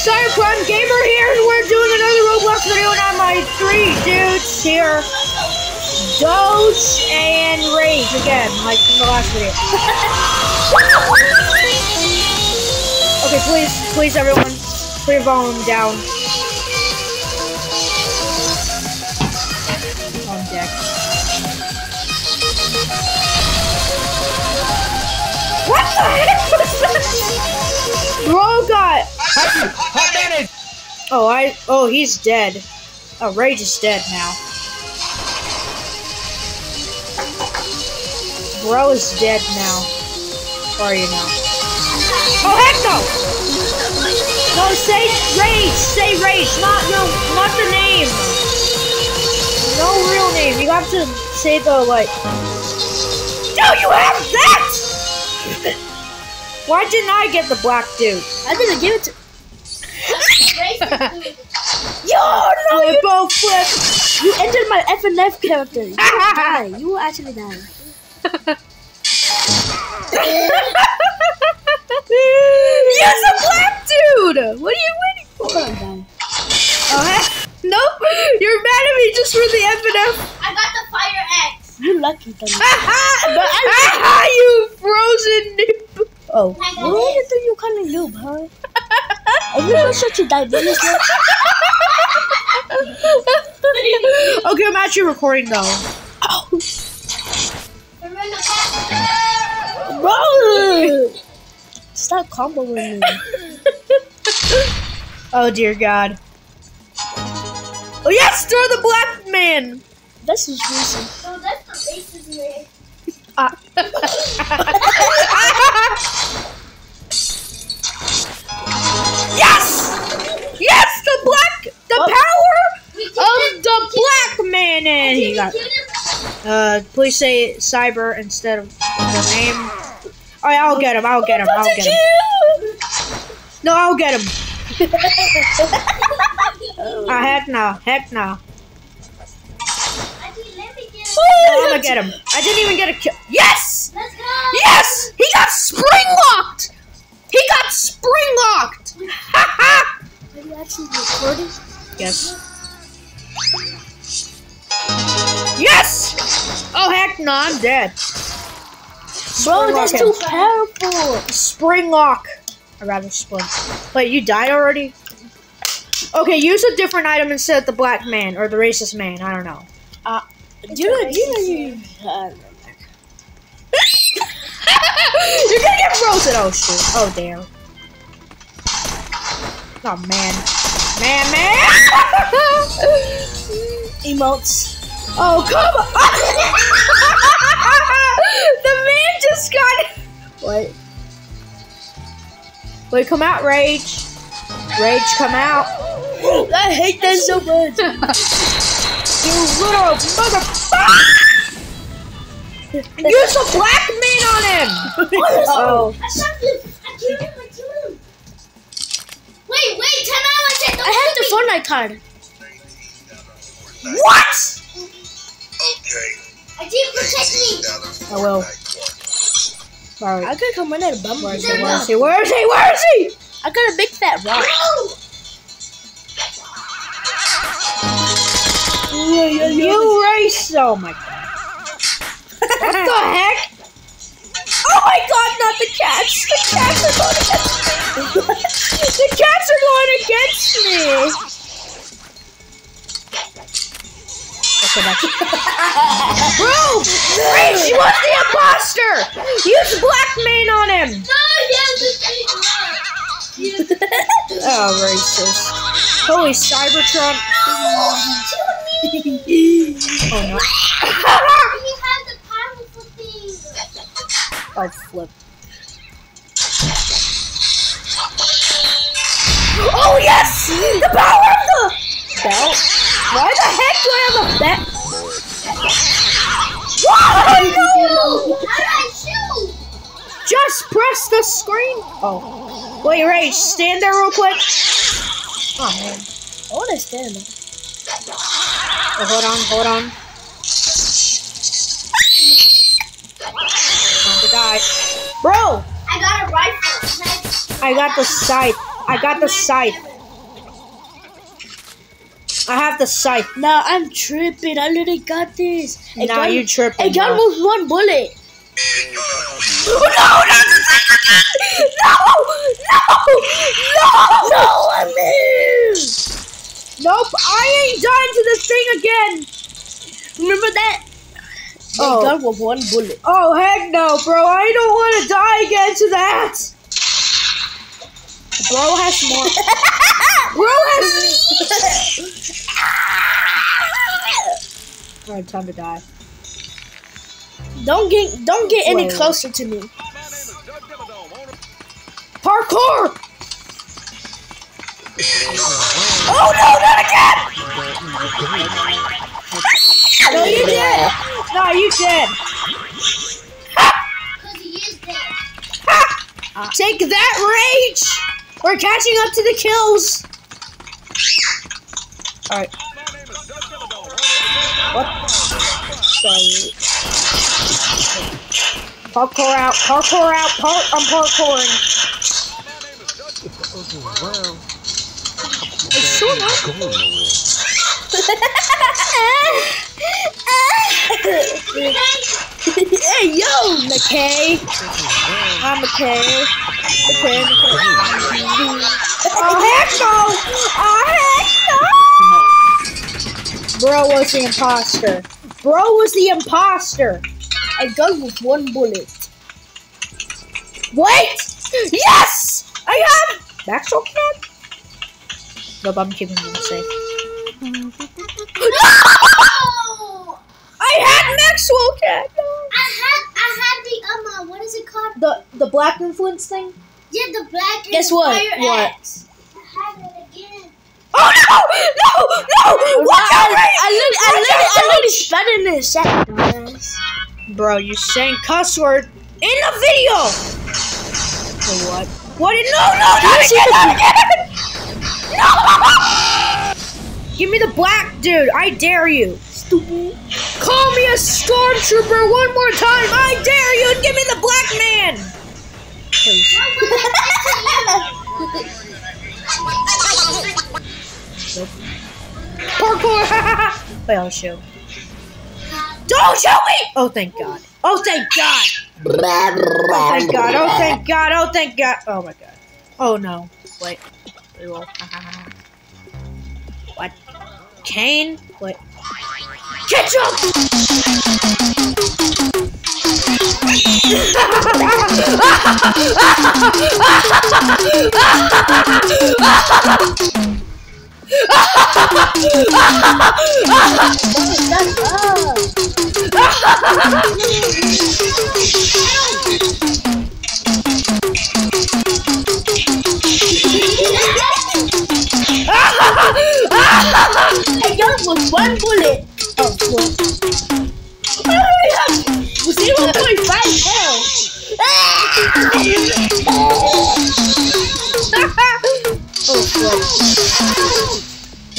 Cyberprime Gamer here, and we're doing another Roblox video, and I'm my three dudes here. Doge and Rage again, like in the last video. okay, please, please everyone, put your volume down. On deck. What the heck was that? Bro got Hot manage! Oh, I. Oh, he's dead. Oh, Rage is dead now. Bro is dead now. Or are you now? Oh heck no! No, say Rage. Say Rage. Not no, not the name. No real name. You have to say the like. No, you have that. Why didn't I get the black dude? I didn't give it to. Yo, no, oh, you both flip. You entered my FNF character. You will die. You will actually die. Yes, a black dude! What are you waiting for? Hold on, down. Oh, heck. Nope, you're mad at me just for the FNF. I got the fire axe. You're lucky, Tony. Aha! But Aha, you frozen nip. Oh. I got What it. do you kind of noob, huh? Are you not such a diabetes man? okay, I'm actually recording though. Oh. Bro! Stop comboing me. Oh dear God. Oh yes, throw the black man. This is recent. No, that's the racist man. Ah. and he got. Uh, please say cyber instead of the name. Alright, I'll get him. I'll get him. I'll get him. No, I'll get him. Ah, heck no. Heck no. Auntie, let me get him. No, I'm gonna get him. I didn't even get a kill. Yes! Let's go. Yes! He got spring locked! He got spring locked! Ha ha! Are you actually recording? Yes! No, I'm dead. Bro, Spring that's lock too powerful. Spring lock. I'd rather split. Wait, you died already? Okay, use a different item instead of the black man or the racist man. I don't know. Do you know, do you know you... Uh, You're gonna get frozen. Oh shit. Oh damn. Oh man. Man, man. emotes. oh come on. the man just got. What? Wait, come out, Rage. Rage, come out. I hate that so much. You little motherfucker! Use the black man on him! oh. I shot him. I killed him. I killed him. Wait, wait. Time out. I said I have the shoot me. Fortnite card. What? Auntie, protect me. Oh, I will. Sorry. I could come in at a bum. Where is he? Where is he? Where is he? Where is he? I got a big fat rock. Bro. You race! Oh my god. what the heck? Oh my god, not the cats! The cats are going against me! the cats are going against me! Okay, that's Bro! You was the imposter! Use black man on him! No, yeah, Oh, racist. Holy Cybertron. Oh no. We have the. Oh. Oh, yes! The power of the belt? Why the heck do I have a belt? Why? No! How do I shoot? Just press the screen. Oh. Wait, Rage, stand there real quick. Oh, man. I want to stand up. Oh, hold on, hold on. Time to die. Bro, I got a rifle. I got the scythe. I got the scythe. I have the scythe. Nah, I'm tripping. I literally got this. A Nah, gun, you tripping, A gun bro. with one bullet. no, not the thing again! No! No! No! No, I missed! Nope, I ain't dying to this thing again! Remember that? A Oh. gun with one bullet. Oh, heck no, bro. I don't want to die again to that! Bro has more. Alright, time to die. Don't get don't get any closer to me. Parkour! Oh no, not again! No, you did! No, you did! Because he is dead. Ha! Take that, Rage! We're catching up to the kills! Alright. What? Sorry. Parkour out, parkour out, par- I'm parkouring. It's so not. hey, yo, McKay. I'm McKay. McKay, McKay. Oh, heck no! Oh, heck! Bro was the imposter. Bro was the imposter. A gun with one bullet. Wait! Yes! I have Maxwell Cat? Nope, I'm keeping him safe. Oh! I had Maxwell Cat! I had I had the um uh, what is it called? The the black influence thing? Yeah, the black Guess what? What? No! No! No! Watch out, Ray! I literally, I literally, I literally in his sack, dumbass. Bro, you saying cuss word in the video! What? What? No, no, not again, not again! No! Give me the black dude, I dare you. Stupid. Call me a stormtrooper one more time, I dare Wait, I'll show. Don't show me! Oh, thank God. Oh, thank God! Oh, thank God. Oh, thank God. Oh, thank God. Oh, my God. Oh, no. Wait. Reroll. what? Kane? Wait. Ketchup! A gun with one bullet. Oh, well. Zero point five health.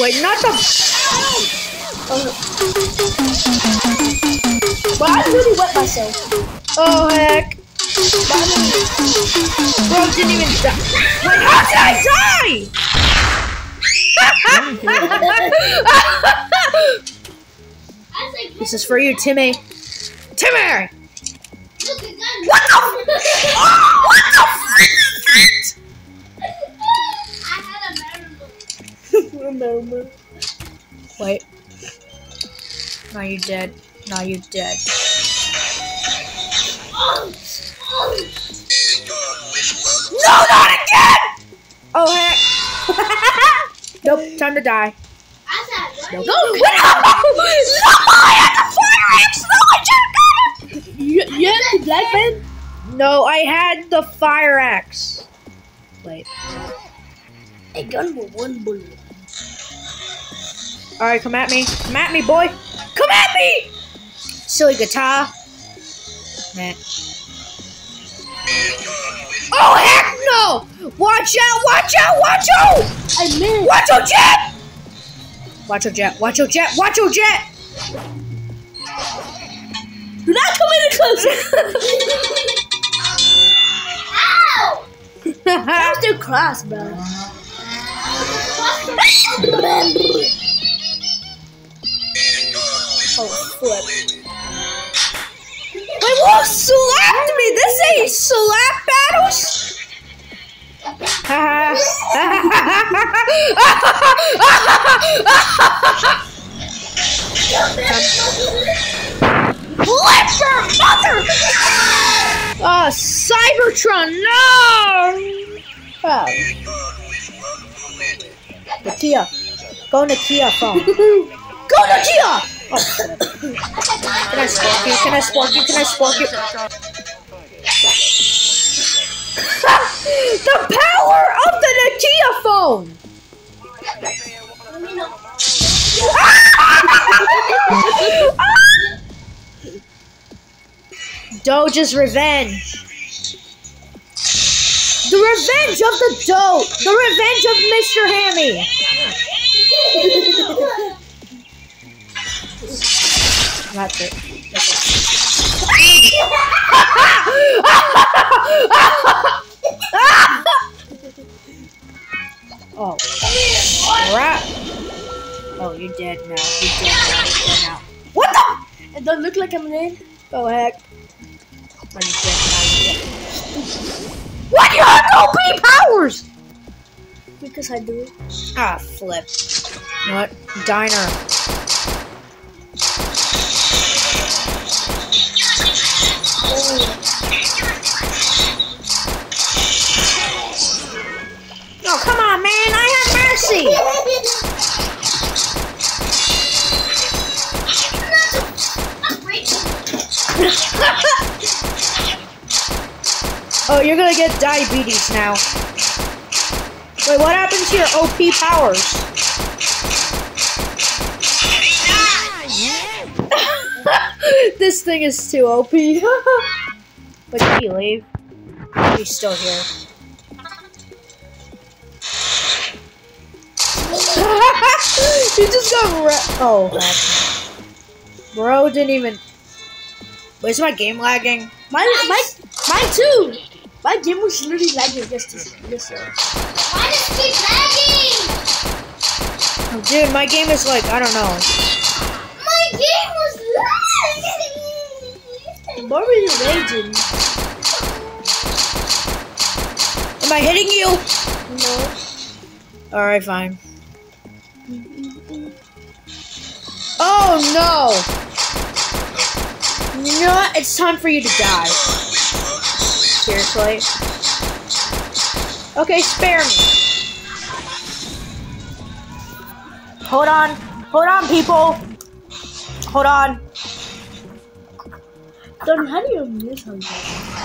Wait. Not the. But I really wet myself. Oh, heck. Bro, didn't even die. Wait, how did I die? This is for you, Timmy. Timmy! look at that. What the? Oh, what the Remember. Wait. No, you're dead. No, you're dead. No, not again! Oh, heck. nope, time to die. I said, Nope. what? No, no, no, I had the fire axe. No, I should have got it. You, you have the black man? No, I had the fire axe. Wait. A gun with one bullet. All right, come at me. Come at me, boy. Come at me. Silly guitar. Meh. Oh heck no! Watch out! Watch out! Watch out! I missed. Watch out, Jet! Watch out, Jet! Watch out, Jet! Watch out, Jet! Do not come any closer. Ow! That was too cross, bro. Oh, flip. Wait, what slapped me? This ain't slap battles. Flipper, mother! Oh, Cybertron, no! Oh. The Kia. Go to Kia phone. Go to Kia! Can I spark you? Can I spark you? Can I spark you? the power of the Nokia phone! Doge's revenge. The revenge of the Doge. The revenge of Mr. Hammy. That's it. oh, crap. Oh, you're dead now. You're dead now. You're dead now. What the? It doesn't look like I'm in. Oh, heck. You're dead now. Dead. What? You have no P powers! Because I do. Ah, flip. You know what? Diner. Oh, come on, man. I have mercy. Oh, you're gonna get diabetes now. Wait, what happened to your OP powers? this thing is too OP. but did he leave? He's still here. he just got re- Oh, heck. Bro didn't even. Wait, is my game lagging? My, my, mine too. My game was literally lagging just this. this Why does it keep lagging? Oh, dude, my game is like, I don't know. My game was what were you raging? Am I hitting you? No. Alright, fine. Oh no! You know what? It's time for you to die. Seriously? Okay, spare me. Hold on. Hold on, people. Hold on. Then how do you miss on that?